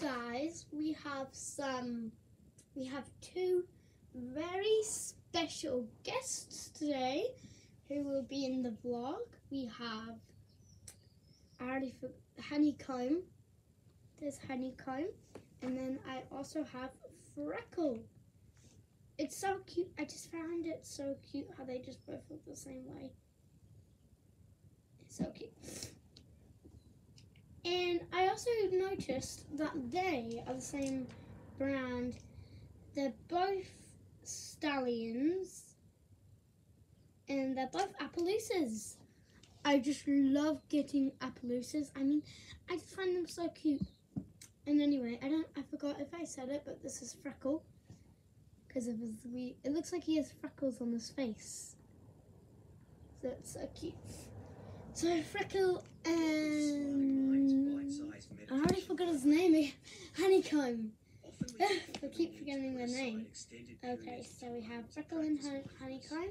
guys, we have some, we have two very special guests today who will be in the vlog. We have, already Honeycomb. There's Honeycomb. And then I also have Freckle. It's so cute. I just found it so cute how they just both look the same way. It's so cute. And I also noticed that they are the same brand. They're both stallions and they're both Appaloosas. I just love getting Appaloosas. I mean, I just find them so cute. And anyway, I don't I forgot if I said it, but this is Freckle. Because of his it looks like he has freckles on his face. So it's so cute. So Freckle and I already forgot his name. Honeycomb. I keep forgetting their name. Okay, so we have Freckle and Hon- Honeycomb.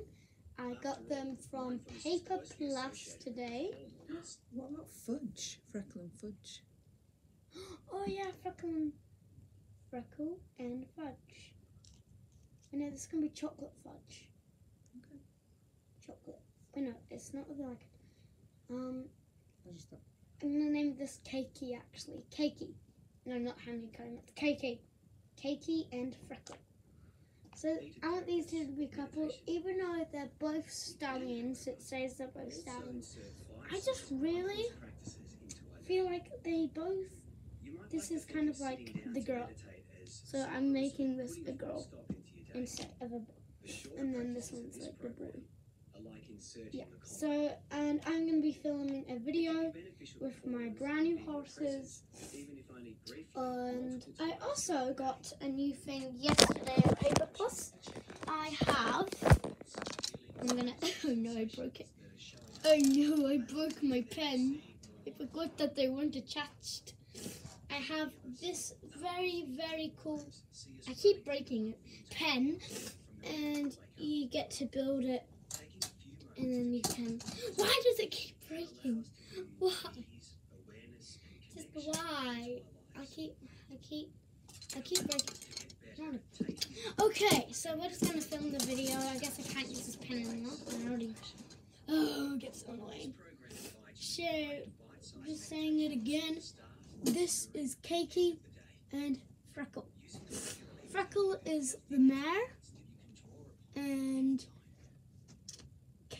I got them from Paper Plus today. What about fudge? Freckle and fudge. Oh yeah, Freckle and Freckle and Fudge. I know this is gonna be chocolate fudge. Okay. Chocolate. Wait, no, it's not really like it. Um, I just thought, I'm gonna name this Cakey actually. Cakey. No, not honeycomb. It's Cakey. Cakey and Freckle. So I want these two to be a couple, even though they're both stallions. It says they're both stallions. I just really feel like they both. This is kind of like the girl. So I'm making this a girl instead of a boy. And then this one's like the boy. Yeah. So and I'm gonna be filming a video with my brand new horses. And I also got a new thing yesterday at Paper Plus. I have. I'm gonna. Oh no, I broke it. Oh no, I broke my pen. I forgot that they weren't attached. I have this very, very cool. I keep breaking it. Pen, and you get to build it, and then you can. Why does it keep breaking? Why? Just why? I keep, I keep, I keep breaking. Okay, so we're just gonna film the video. I guess I can't use this pen anymore. I already. Oh, it gets annoying. So, just saying it again. This is Cakey and Freckle. Freckle is the mare, and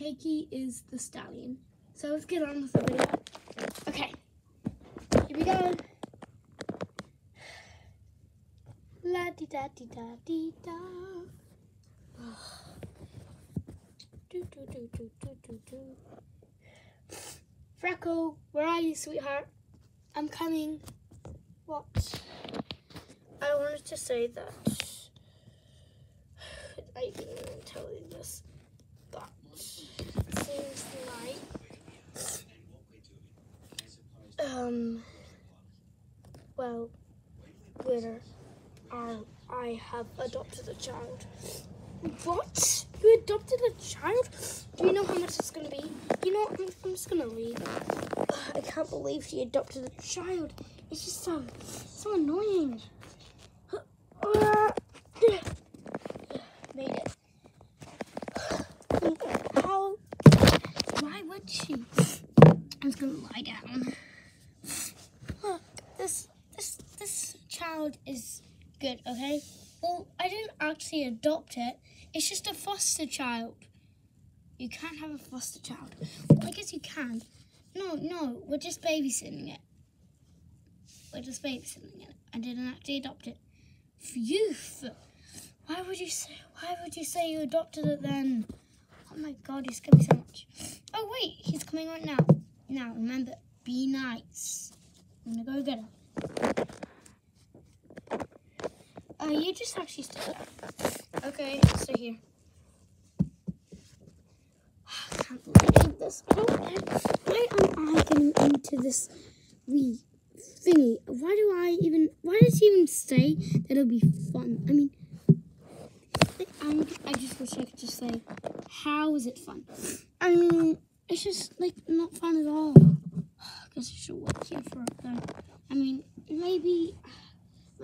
Cakey is the stallion. So let's get on with the video. Okay, here we go. La di da di da di da. Do, do, do, do, do, do, do. Freckle, where are you, sweetheart? I'm coming. What? I wanted to say that. I didn't tell you this, Um. Well, where are I have adopted a child. What? You adopted a child? Do you know how much it's gonna be? You know, what? I'm, I'm just gonna leave. Ugh, I can't believe she adopted a child. It's just so, so annoying. Uh, Made it. How? Why would she? I'm just gonna lie down. Look, this, this, this child is good. Okay. Well, I didn't actually adopt it. It's just a foster child. You can't have a foster child. Well, I guess you can. No, no, we're just babysitting it. We're just babysitting it. I didn't actually adopt it. Phew. Why would you say? Why would you say you adopted it then? Oh my God, he's me so much. Oh wait, he's coming right now. Now remember, be nice. I'm gonna go get him. Uh, you just actually stay there. Okay, stay here. I can't believe this. Why am I getting into this wee thingy? Why do I even, why does he even say that it'll be fun? I mean, I'm, I just wish I could just say, how is it fun? I mean, it's just like not fun at all. I guess I should work here for a bit. I mean, maybe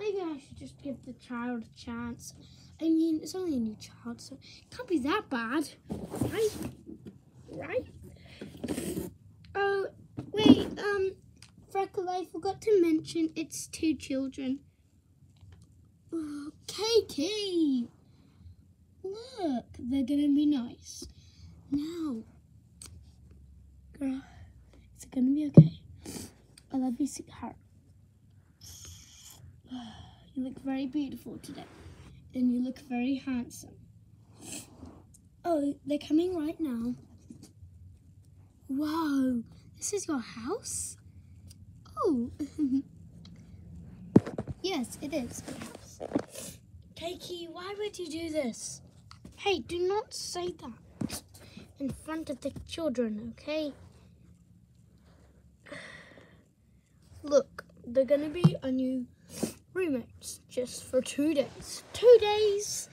maybe I should just give the child a chance. I mean, it's only a new child, so it can't be that bad, right? Right? Oh, wait, um, Freckle, I forgot to mention it's two children. Oh, Kiki! Look, they're gonna be nice. Now, girl, it's gonna be okay. I love you, sweetheart. You look very beautiful today, and you look very handsome. Oh, they're coming right now. Wow, this is your house? Oh, yes, it is. Cakey, why would you do this? Hey, do not say that in front of the children, okay? Look, they're gonna be a new roommates just for two days. Two days?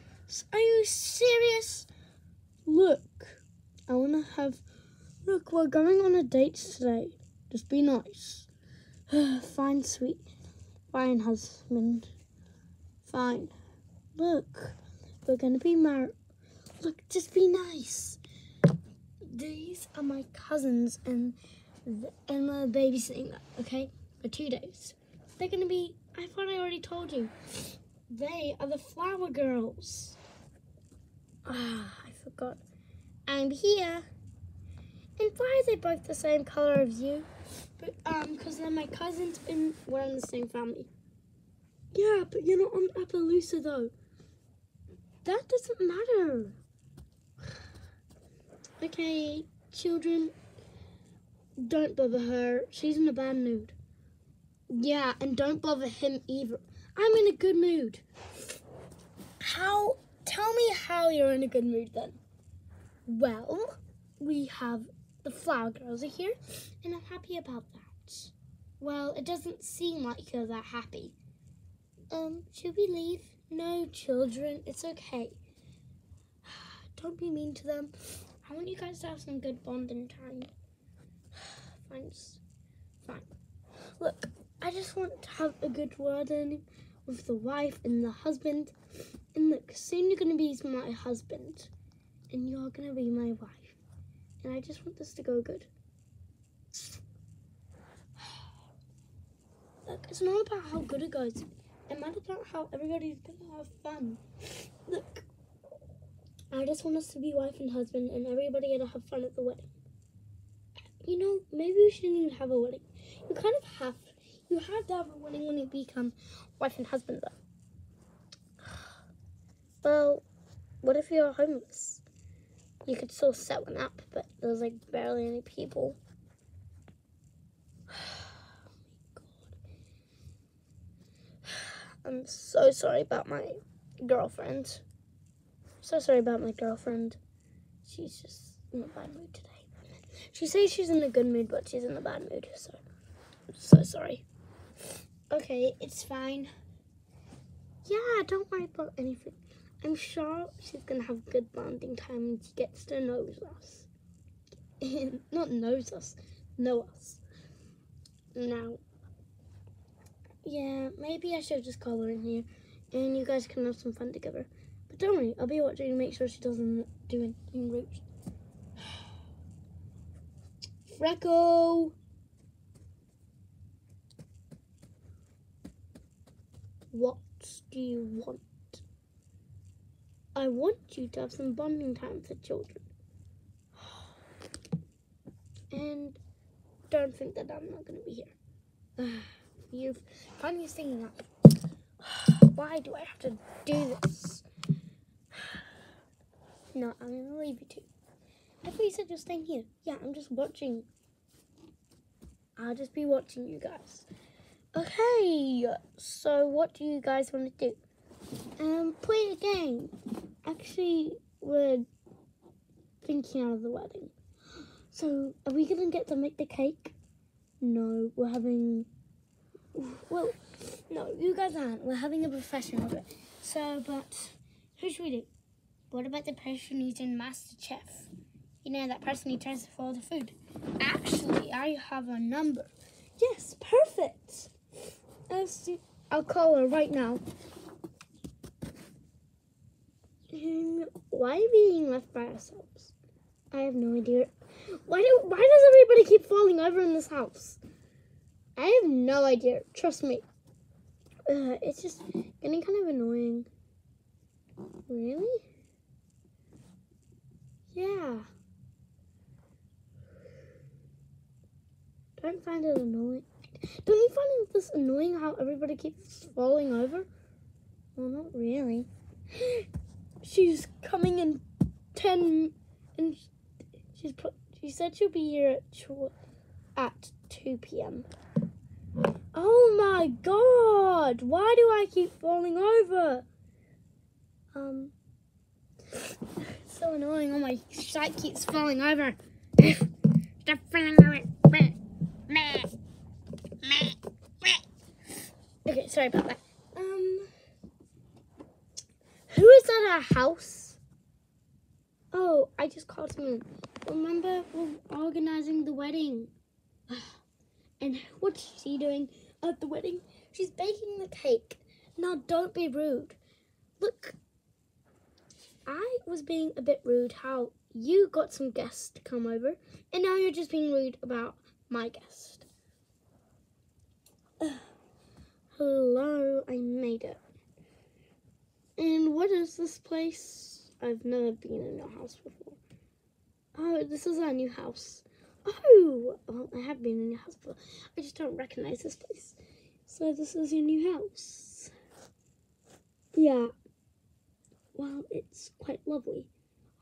Are you serious? Look, I wanna have. Look, we're going on a date today. Just be nice. Fine, sweet. Fine, husband. Fine. Look, we're gonna be married. Look, just be nice. These are my cousins, and and we're babysitting them, okay, for two days. They're gonna be. I thought I already told you. They are the flower girls. Ah, I forgot. I'm here. And why are they both the same color as you? But um, because they're my cousins and we're in the same family. Yeah, but you're not on Appaloosa though. That doesn't matter. Okay, children, don't bother her. She's in a bad mood. Yeah, and don't bother him either. I'm in a good mood. How? Tell me how you're in a good mood then. Well, we have the flower girls are here, and I'm happy about that. Well, it doesn't seem like you're that happy. Um, should we leave? No, children, it's okay. Don't be mean to them. I want you guys to have some good bonding time. Fine, fine. Look, I just want to have a good word in with the wife and the husband. And look, soon you're gonna be my husband, and you're gonna be my wife. And I just want this to go good. Look, it's not about how good it goes. It matters about how everybody's gonna have fun. Look, I just want us to be wife and husband, and everybody gonna have fun at the wedding. You know, maybe we shouldn't even have a wedding. You kind of have. You have to have a wedding when you become wife and husband, though. Well, what if you're homeless? You could still set one up, but there's like barely any people. I'm so sorry about my girlfriend. So sorry about my girlfriend. She's just in a bad mood today. She says she's in a good mood, but she's in a bad mood. So, I'm so sorry. Okay, it's fine. Yeah, don't worry about anything. I'm sure she's gonna have good bonding time when she gets to know us. Not knows us, know us. Now, yeah, maybe I should just call her in here, and you guys can have some fun together. But don't worry, I'll be watching to make sure she doesn't do anything rude. Freckle! What do you want? I want you to have some bonding time the children. And don't think that I'm not going to be here. You've finally seen that. Why do I have to do this? No, I'm going to leave you two. I thought you said you're staying here. Yeah, I'm just watching. I'll just be watching you guys. Okay, so what do you guys want to do? Um, play a game. Actually, we're thinking out of the wedding. So, are we gonna get to make the cake? No, we're having. Well, no, you guys aren't. We're having a professional. bit. So, but who should we do? What about the person who's in MasterChef? You know, that person who tries to follow the food. Actually, I have a number. Yes, perfect. Uh, so, I'll call her right now. Um, why are we being left by ourselves? I have no idea. Why do why does everybody keep falling over in this house? I have no idea. Trust me. Uh, it's just getting kind of annoying. Really? Yeah. Don't find it annoying. Don't you find this annoying how everybody keeps falling over? Well, not really. She's coming in ten, and she's she said she'll be here at at two p.m. Oh my god! Why do I keep falling over? Um, so annoying. Oh my shite keeps falling over. Stop falling over. Okay, sorry about that. Um, who is at our house? Oh, I just called someone. Remember, we're organizing the wedding. And what's she doing at the wedding? She's baking the cake. Now, don't be rude. Look, I was being a bit rude how you got some guests to come over, and now you're just being rude about my guest. Ugh. Hello, I made it. And what is this place? I've never been in your house before. Oh, this is our new house. Oh, well, I have been in your house before. I just don't recognize this place. So this is your new house. Yeah. Well, it's quite lovely.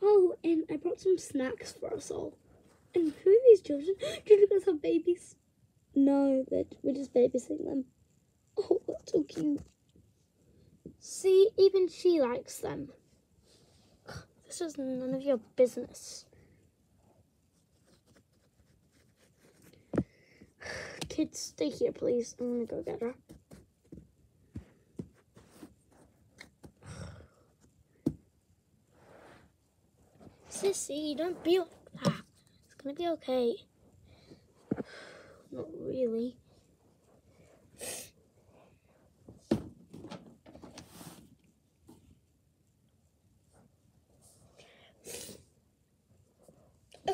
Oh, and I brought some snacks for us all. And who are these children? Do you guys have babies? No, we're just babysitting them. Oh, that's so cute. See, even she likes them. This is none of your business. Kids, stay here, please. I'm gonna go get her. Sissy, don't be like that. It's gonna be okay. Not really.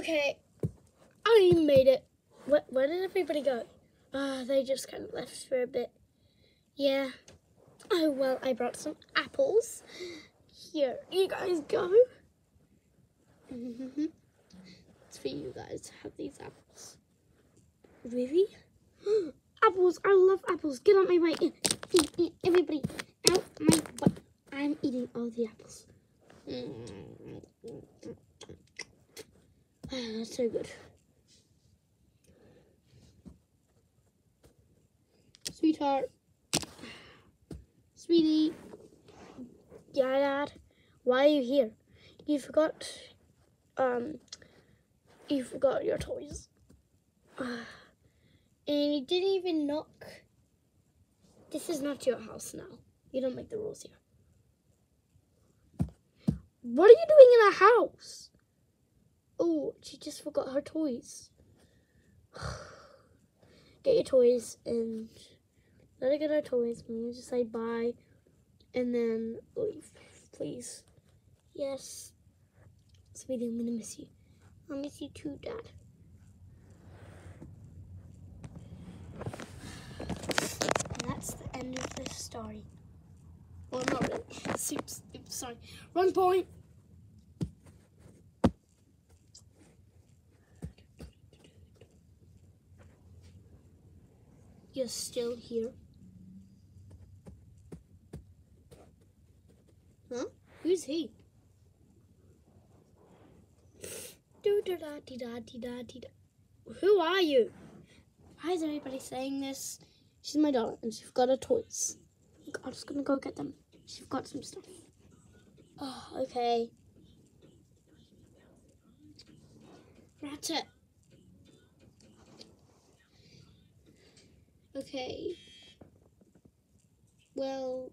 Okay, I made it. Where, where did everybody go? Ah, they just kind of left for a bit. Yeah. Oh, well, I brought some apples. Here, you guys go. Mm-hmm. It's for you guys to have these apples. Really? apples! I love apples. Get on my way. Everybody, out my butt. I'm eating all the apples. That's so good. Sweetheart. Sweetie. Yeah, Dad. Why are you here? You forgot, um, you forgot your toys. And you didn't even knock. This is not your house now. You don't make the rules here. What are you doing in a house? Oh, she just forgot her toys. Get your toys and let her get her toys. I'm gonna just say bye and then leave, please. Yes. Sweetie, I'm gonna miss you. I'll miss you too, Dad. And that's the end of this story. Well, not really. Oops, oops, sorry. Run point. You're still here. Huh? Who's he? Do da da di da di da di da. Who are you? Why is everybody saying this? She's my daughter and she's got her toys. I'm just gonna go get them. She's got some stuff. Oh, okay. Ratchet. Okay. Well,